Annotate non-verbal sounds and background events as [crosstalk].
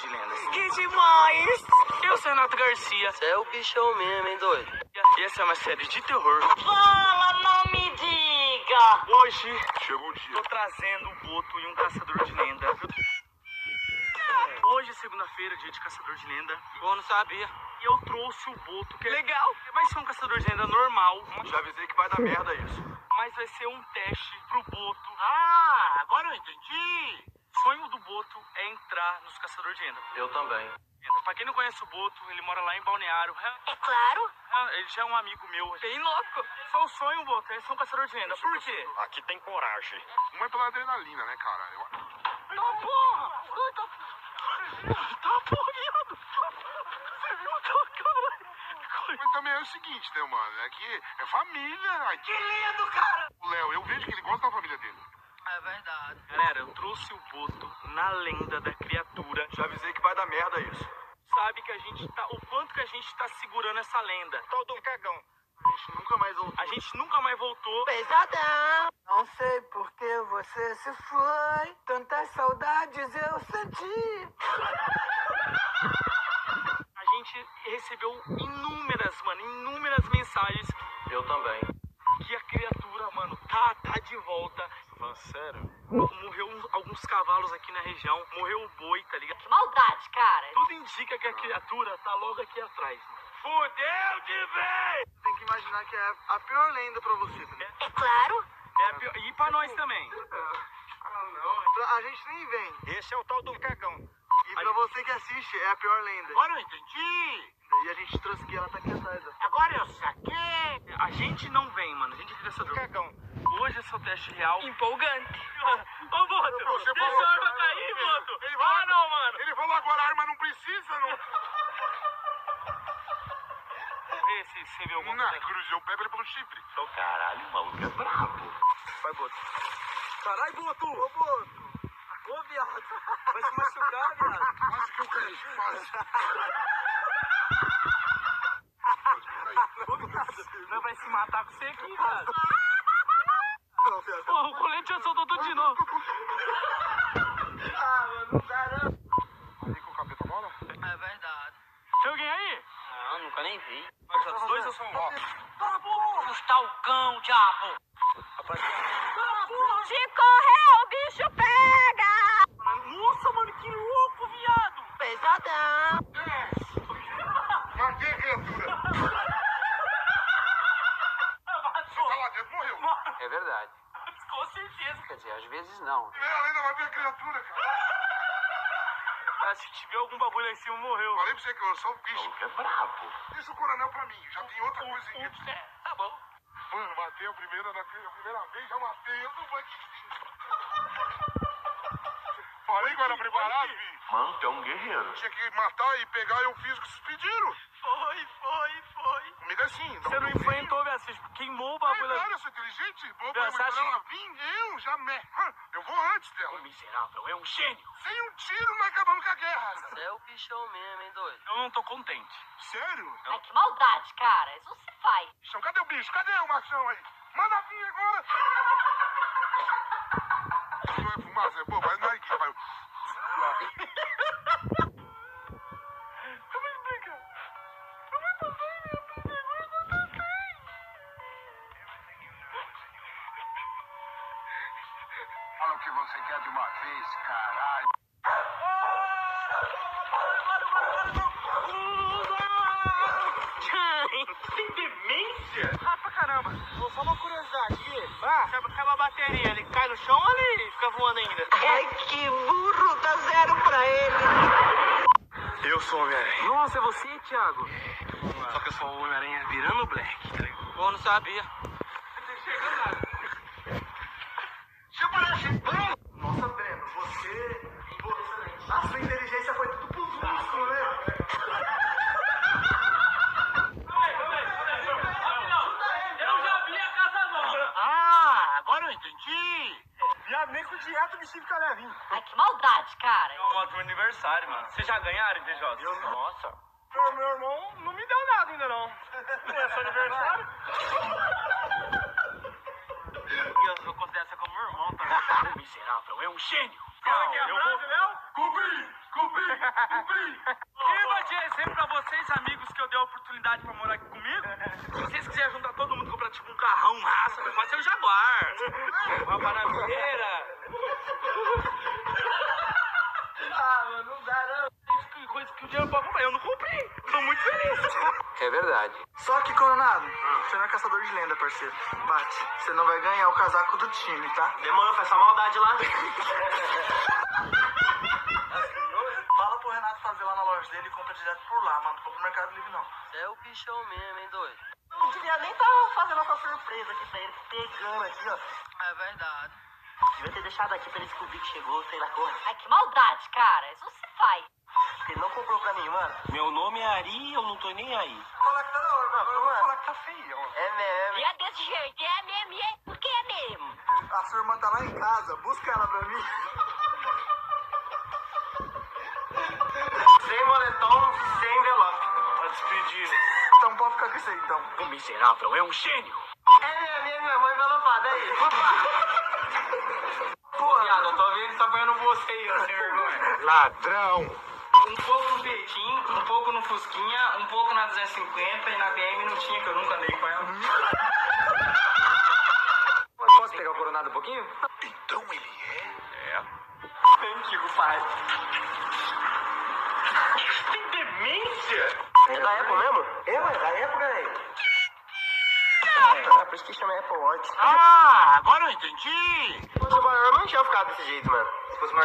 de lendas. Que demais! Eu sou Renato Garcia. Você é o bichão mesmo, hein, doido? E essa é uma série de terror. Fala, não me diga! Hoje Chegou o dia. tô trazendo um boto e um caçador de lenda. Hoje é segunda-feira, dia de caçador de lenda. Pô, não sabia. E eu trouxe o boto que é- Legal. vai ser um caçador de lenda normal, Já avisei que vai dar merda isso. mas vai ser um teste pro boto. Ah, agora eu entendi! O sonho do boto é entrar lenda. Eu também. Pra quem não conhece o boto, ele mora lá em Balneário. É- claro! é- Ele já é um amigo meu. Bem louco. Foi o sonho, boto, é ser um caçador de lenda. Por quê? Aqui tem coragem. Não é pela adrenalina, né, cara? Eu... Não, porra! Eu tô... Tá. Você viu? Tá, cara. Mas também é o seguinte, né, mano? É que é família. Ai, Que lindo, cara! O Léo, eu vejo que ele gosta da família dele. É verdade. Galera, eu trouxe o boto na lenda da criatura. Já avisei que vai dar merda isso. Sabe que a gente tá. O quanto que a gente tá segurando essa lenda. Tal do cagão. A gente nunca mais voltou. A gente nunca mais voltou. Pesadão! Não sei por que você se foi, tantas saudades eu senti. A gente recebeu inúmeras, aqui na região. Morreu o boi, tá ligado? Que maldade, cara! Tudo indica que a criatura tá logo aqui atrás. mano. Fudeu de vez! Tem que imaginar que é a pior lenda pra você, né? É claro! É a pior- E pra nós também. [laughs] Ah, não. A gente nem vem. Esse é o tal do cagão. E pra você que assiste, é a pior lenda. Agora eu entendi! E a gente trouxe que ela tá aqui atrás, ó. Agora eu saquei! A gente não vem, mano. A gente é caçador. Cagão. Hoje é seu teste real. Empolgante. Ô, Boto! Você Deixa falou- a arma cair, Boto! Ele Ah, falou- não, mano! Ele falou agora a arma não precisa, não. Vê se você vê alguma Na coisa. cruz, eu pego ele pelo chifre. Caralho, o maluco é brabo. Vai, Boto. Caralho, Boto! Ô, Boto! Ô, viado! Vai se machucar, viado! Quase que eu caí, quase. Não vai se matar com você aqui, cara. Não, viado. Ô, o colete já soltou tudo de novo. Ah, mano, caramba! Aí que o capeta mora? É verdade. Tem alguém aí? Não, nunca nem vi. Mas os dois ou só um? Está o cão, diabo! Se correr, o bicho pega! Nossa, mano, que louco, viado! Pesadão! Matei a criatura. Tá lá dentro, morreu. É verdade. Com certeza. Quer dizer, às não. Primeira lenda vai ver a criatura, cara. Ah, se tiver algum bagulho lá em cima, morreu. Falei pra você que eu sou o O bicho. maluco é brabo. Deixa o coronel pra mim, já tem outra dentro. É, tá bom. Mano, matei a primeira, na, a primeira vez, já matei. Eu não vou aqui. Falei que eu era preparado, filho. Mano, tu é um guerreiro. Tinha que matar e pegar, eu fiz o que vocês pediram. Foi, foi, foi. Comigo é assim. Você um não enfrentou. Você queimou o Ai, bagulho. cara, eu sou inteligente. Acha- ela vir, eu já Eu vou antes dela. Miserável, é um gênio. Sem um tiro, nós acabamos com a guerra. Você é o bichão mesmo, hein, doido? Eu não tô contente. Sério? Ai, que maldade, cara! Isso você faz! Bichão, cadê o bicho? Cadê o machão aí? Manda vir agora. [laughs] Não é fumaça, é bom, mas não é aqui, vai. De uma vez, caralho. Tem demência? Ah, pra caramba! Vou só uma curiosidade aqui. Ah, acaba, acaba a bateria. Ele cai no chão ou ele fica voando ainda? Ai, que burro! Dá zero pra ele! Eu sou o Homem-Aranha. Nossa, é você, Thiago? Só que eu sou o Homem-Aranha virando Black. tá ligado? Pô, não sabia. Você parece pão. Nossa, Breno, você. A sua inteligência foi tudo pros músculos, né? Eu já vi a casa nova. Ah, agora eu entendi! Viado, nem com dieta o bichinho fica levinho. Ai, que maldade, cara! É uma do aniversário, mano. Vocês já ganharam, invejosos? Nossa. Meu, meu irmão não me deu nada ainda, não. [laughs] Não é seu aniversário? Eu, eu considero você como meu irmão, tá? [laughs] Miserável, é um gênio. Fala que é eu vou... Léo? Cumpri, cumpri. Sirva de exemplo pra vocês, amigos, que eu dei a oportunidade pra morar aqui comigo. Se vocês quiserem juntar todo mundo tipo um carrão massa, pode ser o Jaguar. Uma Panamera. Ah, mano, não dá não. Coisa que o dinheiro pode comprar. Eu não comprei. Tô muito feliz. É verdade. Só que, Coronado, você não é caçador de lenda, parceiro. Bate. Você não vai ganhar o casaco do time, tá? Demorou, faz essa maldade lá. Fala pro Renato fazer lá na loja dele e compra direto por lá, mano. Não compra no Mercado Livre, não. Você é o bichão mesmo, hein, doido? Não devia nem estar fazendo essa surpresa aqui pra ele, pegando aqui, ó. É verdade. Devia ter deixado aqui pra ele descobrir que chegou, sei lá como. Ai, que maldade, cara. Isso você faz. Ele não comprou pra mim, mano. Meu nome é Ari e eu não tô nem aí. Fala que tá da hora, mano. Vou falar que tá feião. É mesmo. E é desse jeito, é mesmo, é porque é mesmo. A sua irmã tá lá em casa. Busca ela pra mim. Sem moletom, sem envelope. Tá despedido. Então pode ficar com isso aí, então. O miserável é um gênio. É mesmo, é mesmo. Mãe envelopada aí. Pô, viado, eu tô vendo que tá ganhando você aí, ó, sem vergonha. Ladrão. Um pouco no Betim, um pouco no Fusquinha, um pouco na 250 e na BM não tinha, que eu nunca andei com ela. Posso pegar o coronado um pouquinho? Então ele é? Antigo pai. Tem demência? É da Apple mesmo? Eu, é da época, aí. Ah, por isso que chama Apple Watch. Ah, agora eu entendi. Se fosse maior, eu não tinha ficado desse jeito, mano. Se fosse maior,